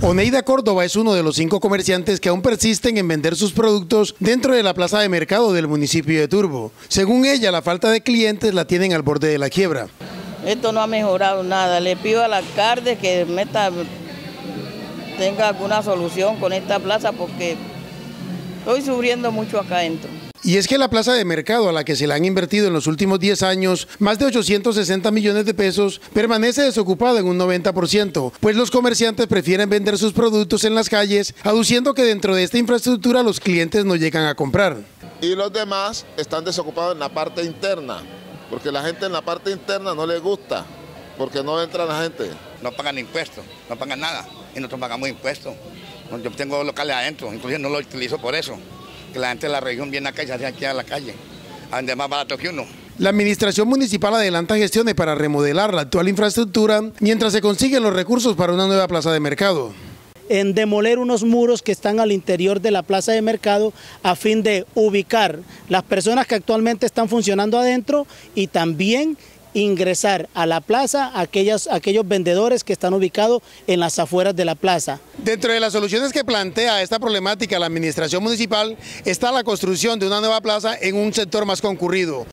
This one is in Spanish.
Oneida Córdoba es uno de los cinco comerciantes que aún persisten en vender sus productos dentro de la plaza de mercado del municipio de Turbo. Según ella, la falta de clientes la tienen al borde de la quiebra. Esto no ha mejorado nada. Le pido al alcalde que meta, tenga alguna solución con esta plaza porque estoy sufriendo mucho acá adentro. Y es que la plaza de mercado a la que se le han invertido en los últimos 10 años más de 860 millones de pesos permanece desocupada en un 90%, pues los comerciantes prefieren vender sus productos en las calles, aduciendo que dentro de esta infraestructura los clientes no llegan a comprar. Y los demás están desocupados en la parte interna, porque la gente en la parte interna no le gusta, porque no entra la gente. No pagan impuestos, no pagan nada, y nosotros pagamos impuestos. Yo tengo locales adentro, incluso no lo utilizo por eso que la gente de la región viene acá y se hace aquí a la calle, donde más barato que uno. La administración municipal adelanta gestiones para remodelar la actual infraestructura mientras se consiguen los recursos para una nueva plaza de mercado en demoler unos muros que están al interior de la plaza de mercado a fin de ubicar las personas que actualmente están funcionando adentro y también ingresar a la plaza aquellos, aquellos vendedores que están ubicados en las afueras de la plaza. Dentro de las soluciones que plantea esta problemática la administración municipal está la construcción de una nueva plaza en un sector más concurrido.